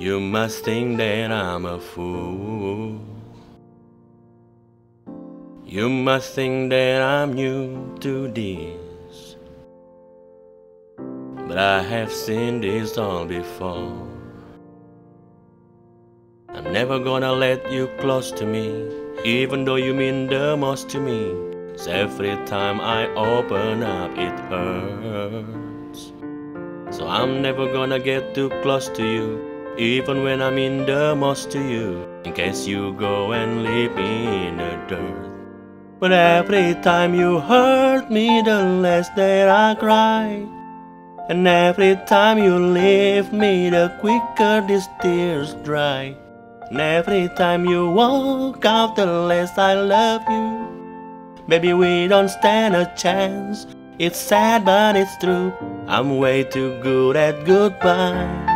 You must think that I'm a fool. You must think that I'm new to this. But I have seen this all before. I'm never gonna let you close to me, even though you mean the most to me. So every time I open up, it hurts. So I'm never gonna get too close to you, even when I'm in the most to you, in case you go and leave me in the dirt. But every time you hurt me, the less that I cry. And every time you leave me, the quicker these tears dry. And every time you walk out, the less I love you. Baby, we don't stand a chance. It's sad, but it's true. I'm way too good at goodbye.